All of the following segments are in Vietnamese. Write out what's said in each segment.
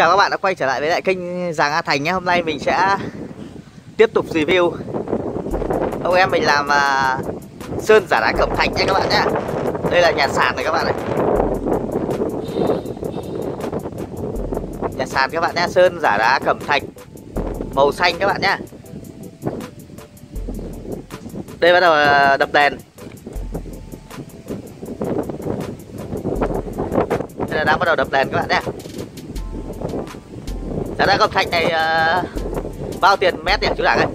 chào các bạn đã quay trở lại với lại kênh Giàng A Thành nhé. Hôm nay mình sẽ tiếp tục review. Ông em mình làm uh, sơn giả đá cẩm thạch nha các bạn nhé. Đây là nhà sàn này các bạn này. Nhà sàn các bạn nhé Sơn giả đá cẩm thạch Màu xanh các bạn nhé. Đây bắt đầu đập đèn. Đây là đang bắt đầu đập đèn các bạn nhé. Giá đá cẩm thạch này uh, bao tiền mét nhỉ chú Đảng ơi?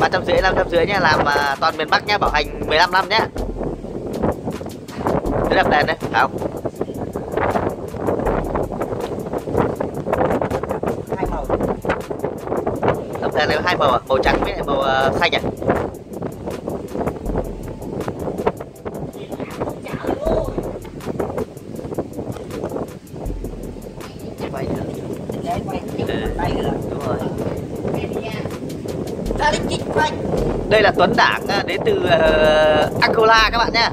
ba trăm rưỡi năm trăm rưỡi nhá làm uh, toàn miền Bắc nhá bảo hành 15 năm nhá Thế đập đèn đấy phải không? Đập đèn này hai màu à? Màu trắng với màu uh, xanh à? Đây là Tuấn Đảng à, đến từ uh, Angola các bạn nhé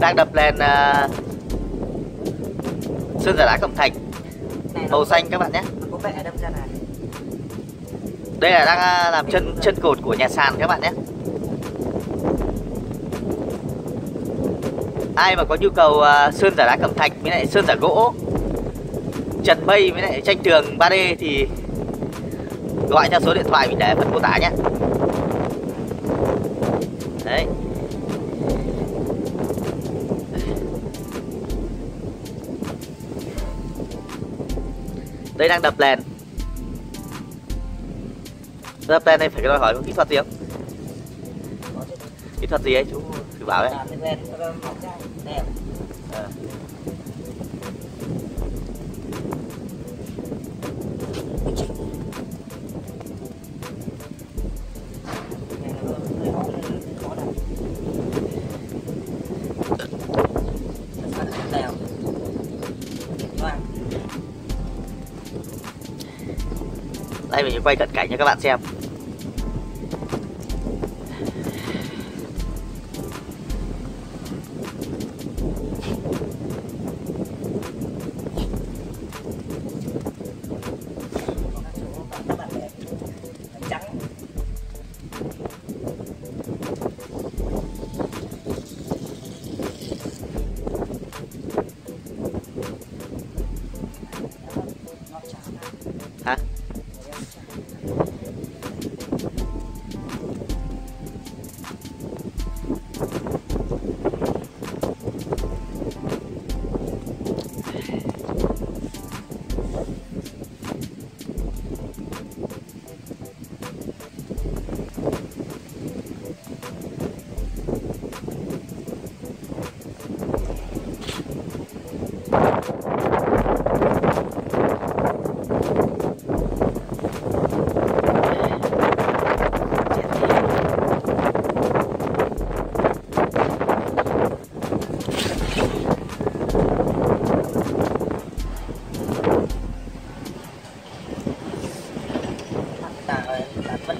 Đang đập lên uh, à, Sơn giả đá cẩm thạch Màu xanh các bạn nhé. Đây là đang uh, làm chân chân cột của nhà sàn các bạn nhé. Ai mà có nhu cầu uh, sơn giả đá cẩm thạch với lại sơn giả gỗ Trần mây với lại tranh tường 3D thì gọi theo số điện thoại mình để phần mô tả nhé. Đấy. Đây đang đập đèn. Đập đèn này phải đòi hỏi có kỹ thuật gì không? Kỹ thuật gì ấy chú? Thử bảo đấy. À. đây mình quay cận cảnh cho các bạn xem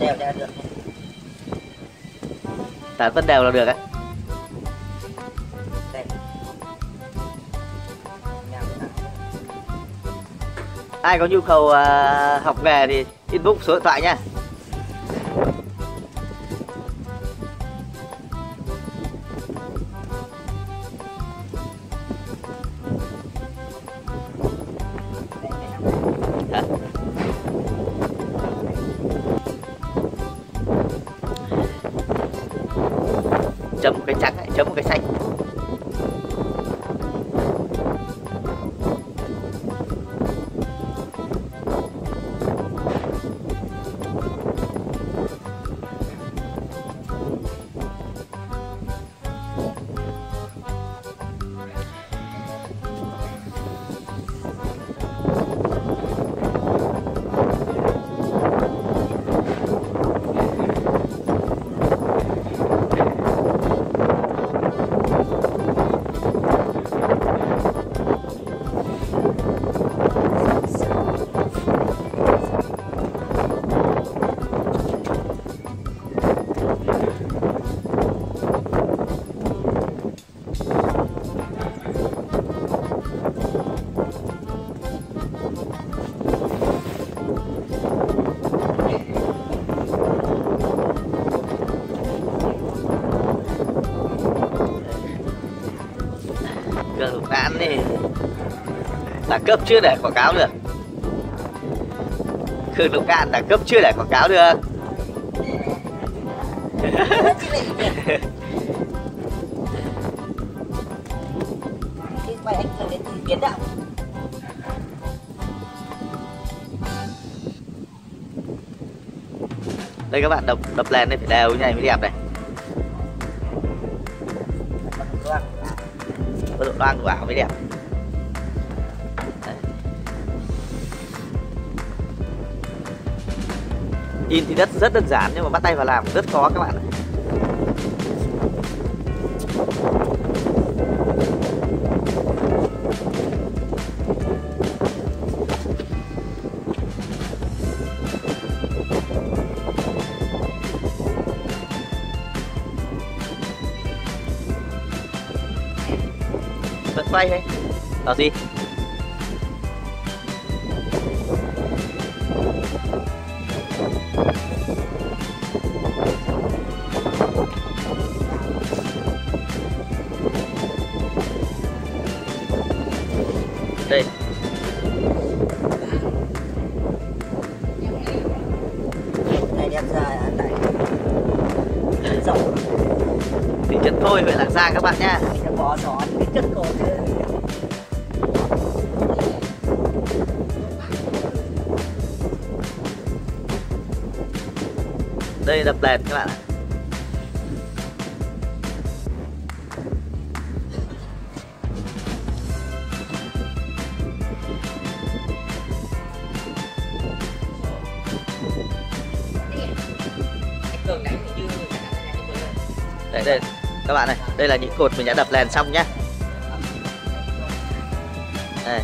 đều ra được. Tán vẫn đều là được á. Ai có nhu cầu uh, học nghề thì inbox số điện thoại nha Là cấp chưa để quảng cáo được. Khương lục cạn là cấp chưa để quảng cáo được. Quay anh thường đến từ biến đạo Đây các bạn, đập đập lèn này phải đều như này mới đẹp này. Có độ loang của ảo mới đẹp. In thì rất rất đơn giản nhưng mà bắt tay vào làm, rất khó các bạn ạ. Vẫn quay đấy là gì Thôi huyện Lạng Giang các bạn nó bỏ gió cái chất cồn Đây đập lèn các bạn ạ. Đây đây các bạn này Đây là những cột mình đã đập lèn xong nhá. Đây.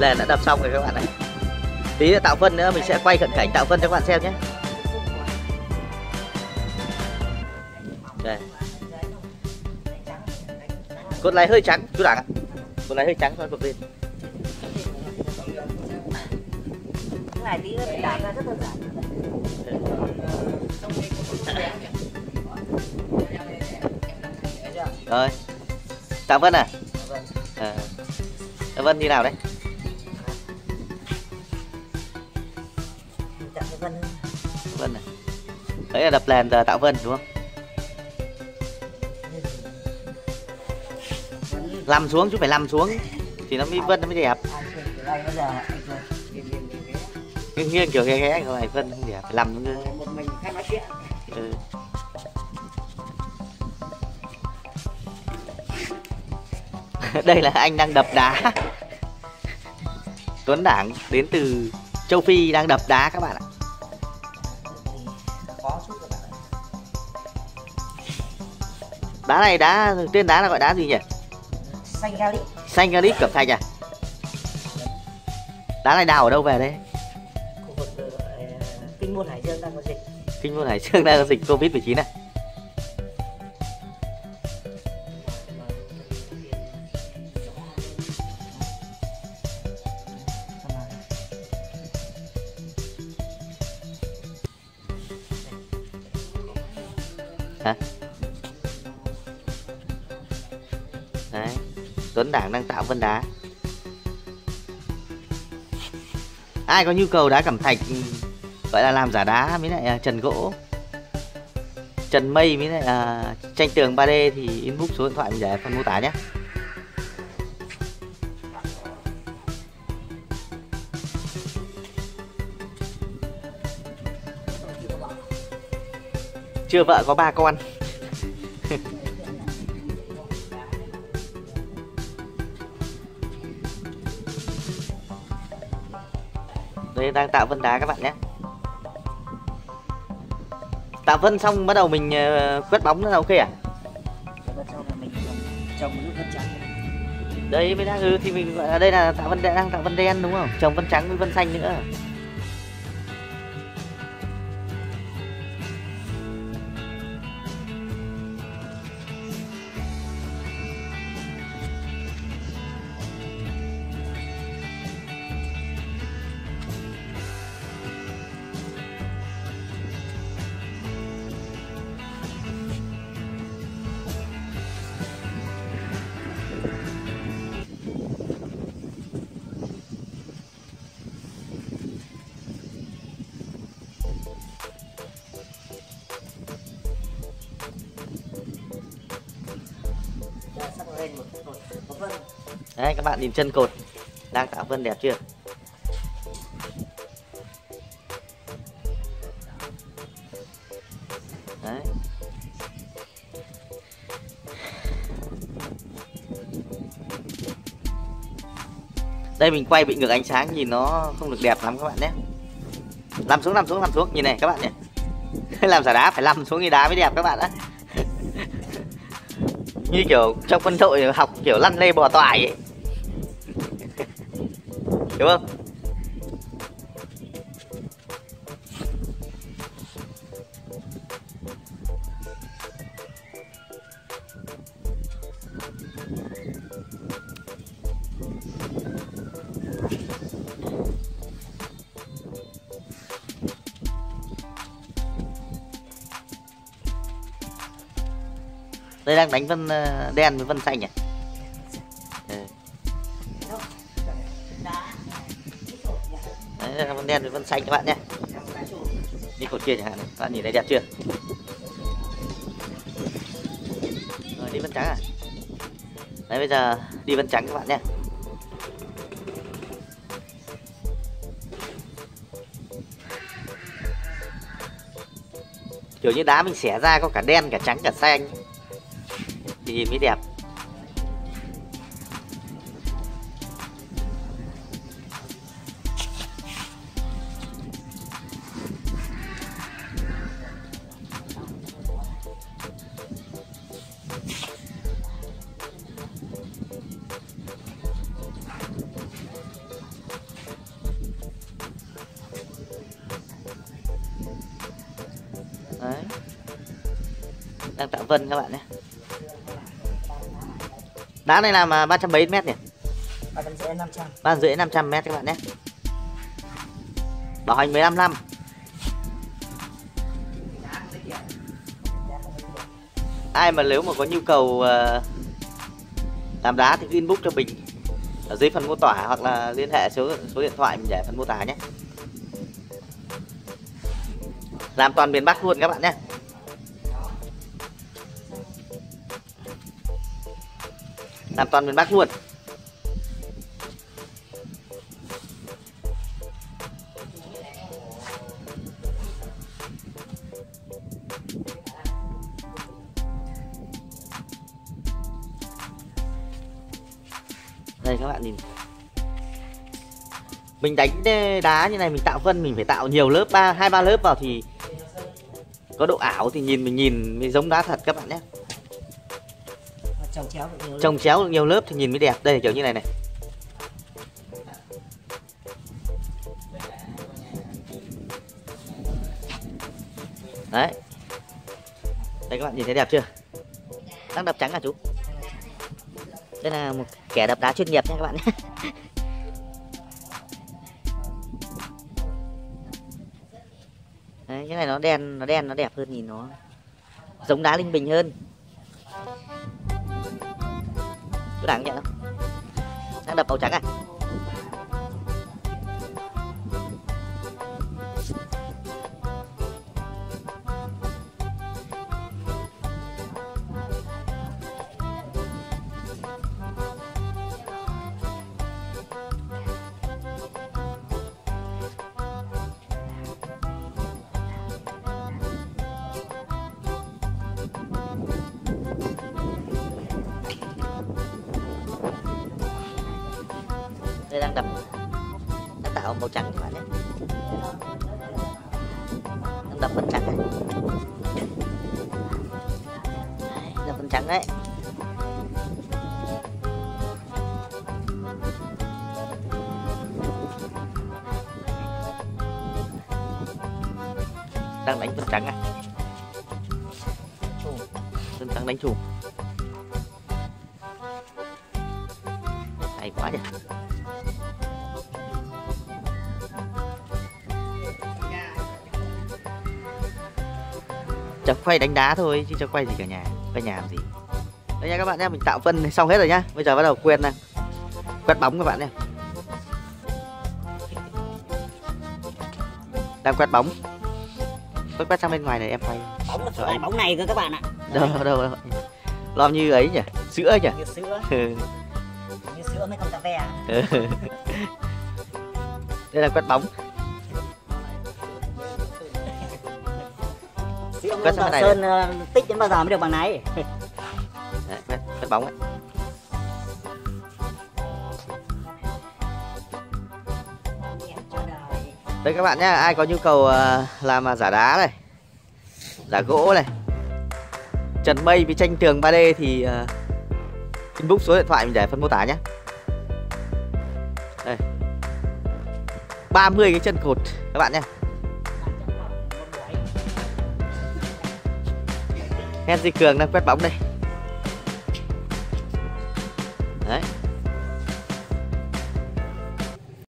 Lèn đã đập xong rồi các bạn này. Tí tạo phân nữa mình sẽ quay cận cảnh tạo phân cho các bạn xem nhé Đây. Cột này hơi trắng chú đẳng ạ. Cột này hơi trắng thôi cột lên này tí đạp ra rất đơn giản Rồi Tạo Vân à? à. Tạo Vân như nào đấy? chạm cái vân Vân này Đấy là đập lèn giờ tạo Vân đúng không? Lằm xuống chứ phải lằm xuống Thì nó mới Vân nó mới đẹp nghiêng kiểu ghé ghé không phải Vân không đẹp Phải khách nói chuyện ừ. Đây là anh đang đập đá Tuấn Đảng đến từ châu Phi đang đập đá các bạn ạ. Đá này đá tên đá là gọi đá gì nhỉ? xanh gali Xanh Galip Cẩm Thạch à? Đá này đào ở đâu về đấy? khu vực ờ, kinh môn hải dương đang có dịch Kinh môn Hải Dương đang có dịch Covid-19 này Ai có nhu cầu đá cẩm thạch ừ, Gọi là làm giả đá với lại à, trần gỗ Trần mây với lại uh, tranh tường 3D thì inbox số điện thoại mình để phần mô tả nhé. Chưa vợ có ba con. Đây đang tạo vân đá các bạn nhé Tạo vân xong bắt đầu mình ờ, quét bóng nó là ok à? Đây mới đang ừ thì mình gọi là đây là tạo vân đen, đang tạo vân đen đúng không? Trồng vân trắng với vân xanh nữa. Đấy, các bạn nhìn chân cột. Đang tạo vân đẹp chưa? Đấy. Đây, mình quay bị ngược ánh sáng nhìn nó không được đẹp lắm các bạn nhé. Làm xuống làm xuống làm xuống. Nhìn này, các bạn nhé làm giả đá, phải làm xuống như đá mới đẹp các bạn á. Như kiểu trong quân đội học kiểu lăn lê bò toại ấy đúng không? Đây đang đánh vân ờ, đen với vân xanh nhỉ? Đen với vân xanh các bạn nhé. Đi cột kia chẳng hạn, các bạn nhìn thấy đẹp chưa? Rồi, đi vân trắng à? Đấy, bây giờ đi vân trắng các bạn nhé. Kiểu như đá mình xẻ ra có cả đen, cả trắng, cả xanh thì nhìn mới đẹp. Đang tạo vân các bạn nhé đá này làm à, ba trăm mấy mét nhỉ? ba trăm rưỡi năm trăm. ba rưỡi 500 mét các bạn nhé. Bảo hành 15 năm. Ai mà nếu mà có nhu cầu ờ, làm đá thì cứ inbox cho mình ở dưới phần mô tả hoặc là liên hệ số số điện thoại mình để phần mô tả nhé. Làm toàn miền Bắc luôn các bạn nhé làm toàn miền Bắc luôn. Đây, các bạn nhìn. Mình đánh đá như này, mình tạo vân mình phải tạo nhiều lớp, ba, hai, ba lớp vào thì có độ ảo thì nhìn, mình nhìn mới giống đá thật các bạn nhé trồng chéo được nhiều trồng chéo được nhiều lớp thì nhìn mới đẹp. Đây kiểu như này này. Đấy. Đây, các bạn nhìn thấy đẹp chưa? Đang đập trắng à chú? Đây là một kẻ đập đá chuyên nghiệp nha các bạn nhé. Đấy, cái này nó đen nó đen, nó đẹp hơn nhìn nó. Giống đá linh bình hơn chú đảng nhận không đang đập màu trắng à. Đang đập. Đang tạo màu trắng các bạn đấy. Đang đập phần trắng này Đấy, đập phần trắng đấy. Đang đánh phần trắng à? Chùm phần trắng đánh chùm hay quá nhỉ. Chả quay đánh đá thôi chứ chả quay gì cả nhà quay nhà làm gì. Đây nha các bạn nhé mình tạo phân xong hết rồi nhá. Bây giờ bắt đầu quên này. Quét bóng các bạn nhé đang quét bóng. Quét quét sang bên ngoài này em quay bóng là bóng này cơ các bạn ạ. Đâu đâu đâu. Làm như ấy nhỉ? Sữa nhỉ? Như sữa. Như sữa mới không cà phê à? Đây là quét bóng Quét bên toàn này sơn ờ, tích đến bao giờ mới được bằng này? Đấy, quét, quét bóng ấy. đây các bạn nhé ai có nhu cầu ờ, làm ờ, giả đá này giả gỗ này trần mây với tranh tường 3D thì ờ, inbox số điện thoại mình để phần mô tả nhé đây. 30 cái chân cột các bạn nhé Henry Cường đang quét bóng đây.